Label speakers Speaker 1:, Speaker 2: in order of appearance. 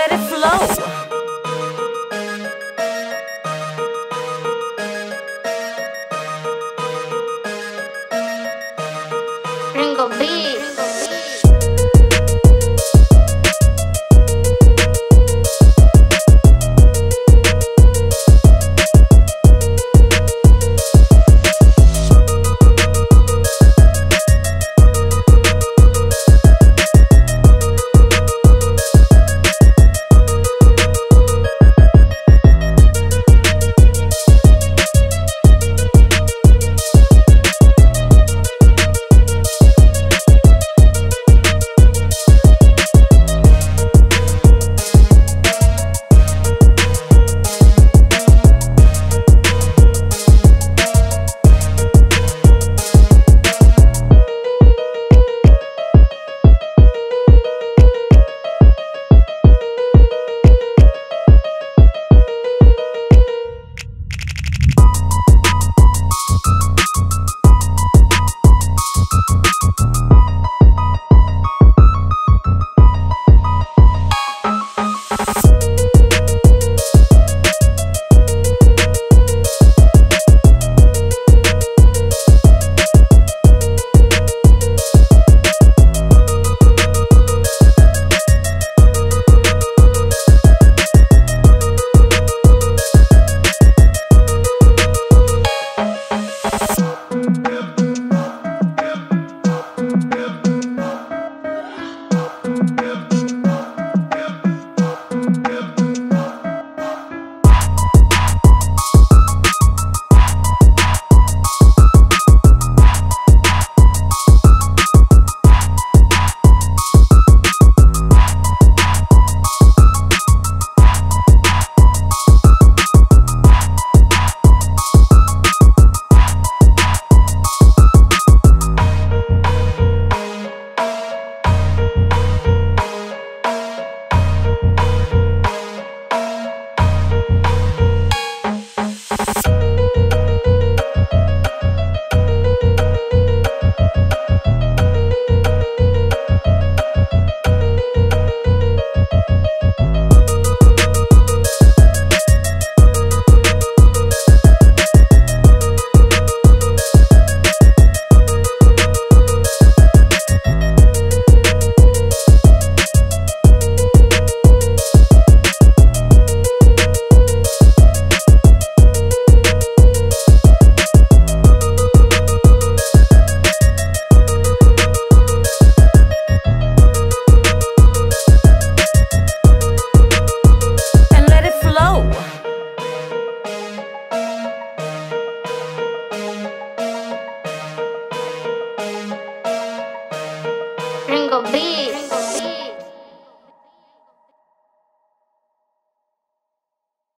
Speaker 1: let it flow. Ringo B.
Speaker 2: Gringo Beats.